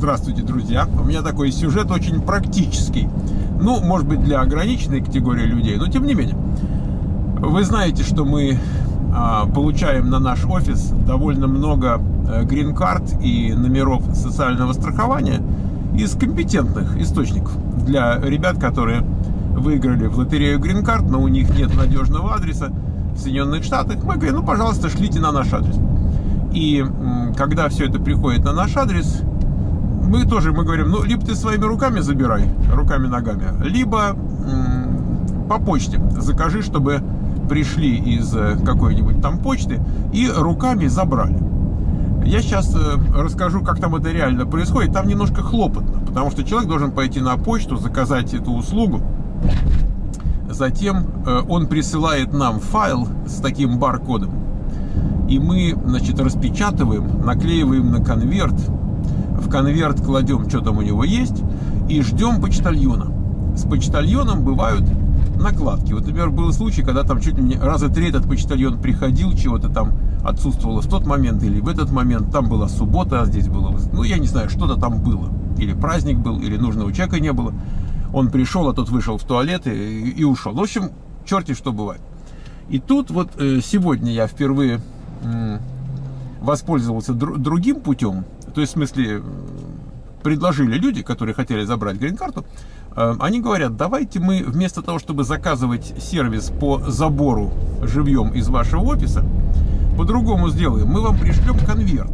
Здравствуйте, друзья! У меня такой сюжет очень практический. Ну, может быть, для ограниченной категории людей, но тем не менее. Вы знаете, что мы а, получаем на наш офис довольно много э, грин-карт и номеров социального страхования из компетентных источников для ребят, которые выиграли в лотерею грин-карт, но у них нет надежного адреса в Соединенных Штатах. Мы говорим, ну, пожалуйста, шлите на наш адрес. И когда все это приходит на наш адрес, мы тоже мы говорим, ну, либо ты своими руками забирай, руками-ногами, либо по почте закажи, чтобы пришли из э, какой-нибудь там почты и руками забрали. Я сейчас э, расскажу, как там это реально происходит. Там немножко хлопотно, потому что человек должен пойти на почту, заказать эту услугу. Затем э, он присылает нам файл с таким баркодом. И мы, значит, распечатываем, наклеиваем на конверт конверт кладем, что там у него есть, и ждем почтальона. С почтальоном бывают накладки. Вот, например, был случай, когда там чуть ли не раза три этот почтальон приходил, чего-то там отсутствовало в тот момент или в этот момент. Там была суббота, а здесь было, ну, я не знаю, что-то там было. Или праздник был, или нужного человека не было. Он пришел, а тот вышел в туалет и, и ушел. В общем, черти что бывает. И тут вот э, сегодня я впервые воспользовался др другим путем. То есть, в смысле, предложили люди, которые хотели забрать грин-карту, э, они говорят, давайте мы вместо того, чтобы заказывать сервис по забору живьем из вашего офиса, по-другому сделаем. Мы вам пришлем конверт.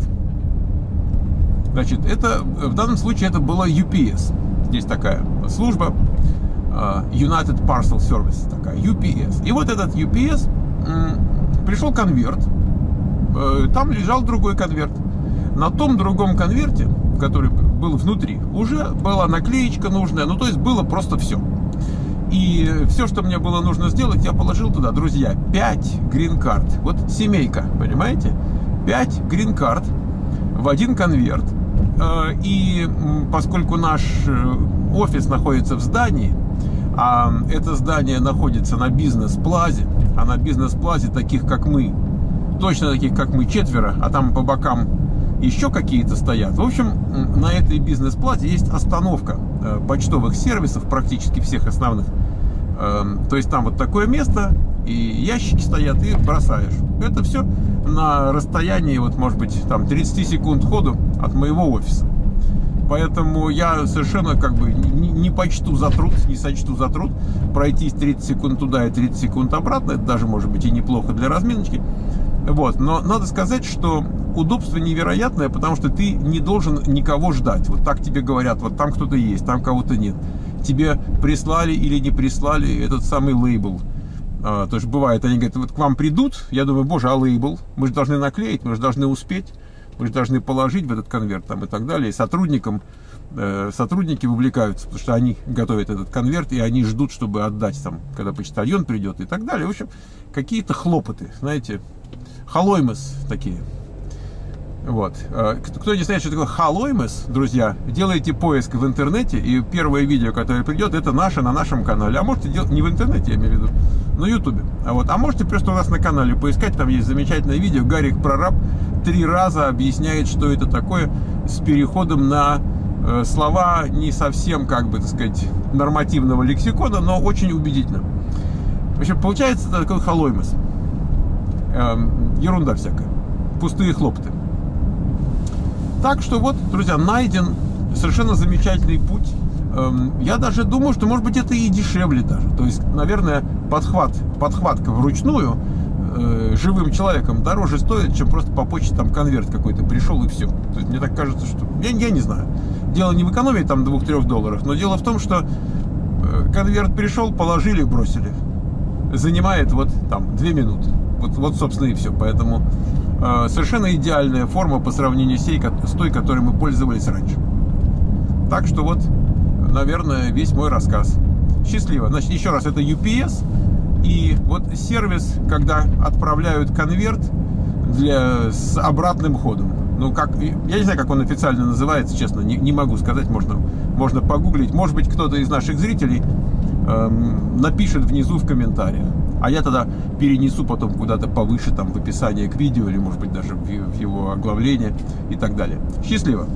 Значит, это в данном случае это была UPS. Здесь такая служба э, United Parcel Service, такая UPS. И вот этот UPS пришел конверт, э, там лежал другой конверт. На том другом конверте, который был внутри, уже была наклеечка нужная, ну то есть было просто все. И все, что мне было нужно сделать, я положил туда, друзья, 5 грин-карт. Вот семейка, понимаете? 5 грин-карт в один конверт. Э, и поскольку наш э, офис находится в здании, а это здание находится на бизнес-плазе, а на бизнес-плазе таких, как мы, точно таких, как мы, четверо, а там по бокам еще какие-то стоят. В общем, на этой бизнес-плате есть остановка э, почтовых сервисов, практически всех основных. Эм, то есть там вот такое место, и ящики стоят, и бросаешь. Это все на расстоянии, вот может быть, там 30 секунд ходу от моего офиса. Поэтому я совершенно как бы не, почту за труд, не сочту за труд пройтись 30 секунд туда и 30 секунд обратно. Это даже может быть и неплохо для разминочки. Вот. Но надо сказать, что удобство невероятное, потому что ты не должен никого ждать. Вот так тебе говорят, вот там кто-то есть, там кого-то нет. Тебе прислали или не прислали этот самый лейбл. А, то есть бывает, они говорят, вот к вам придут, я думаю, боже, а лейбл? Мы же должны наклеить, мы же должны успеть, мы же должны положить в этот конверт там и так далее. И сотрудникам, э, сотрудники вовлекаются, потому что они готовят этот конверт, и они ждут, чтобы отдать там, когда почтальон придет и так далее. В общем, какие-то хлопоты, знаете, халоймыс такие. Вот. Э, кто не знает, что такое халоймес, друзья, делайте поиск в интернете, и первое видео, которое придет, это наше на нашем канале. А можете делать не в интернете, я имею в виду, на ютубе. А, вот. а можете просто у нас на канале поискать, там есть замечательное видео. Гарик Прораб три раза объясняет, что это такое, с переходом на э, слова не совсем, как бы, так сказать, нормативного лексикона, но очень убедительно. В общем, получается такой халоймес. Эм, ерунда всякая. Пустые хлопоты. Так что вот, друзья, найден совершенно замечательный путь. Эм, я даже думаю, что может быть это и дешевле даже. То есть, наверное, подхват, подхватка вручную э, живым человеком дороже стоит, чем просто по почте там конверт какой-то пришел и все. То есть мне так кажется, что... Я, я не знаю. Дело не в экономии там 2-3 долларов, но дело в том, что э, конверт пришел, положили, бросили. Занимает вот там 2 минуты. Вот, вот собственно, и все. Поэтому совершенно идеальная форма по сравнению с той, которой мы пользовались раньше. Так что вот, наверное, весь мой рассказ. Счастливо. Значит, еще раз, это UPS. И вот сервис, когда отправляют конверт для, с обратным ходом. Ну, как, я не знаю, как он официально называется, честно, не, не могу сказать, можно, можно погуглить. Может быть, кто-то из наших зрителей эм, напишет внизу в комментариях а я тогда перенесу потом куда-то повыше, там, в описание к видео, или, может быть, даже в его оглавление и так далее. Счастливо!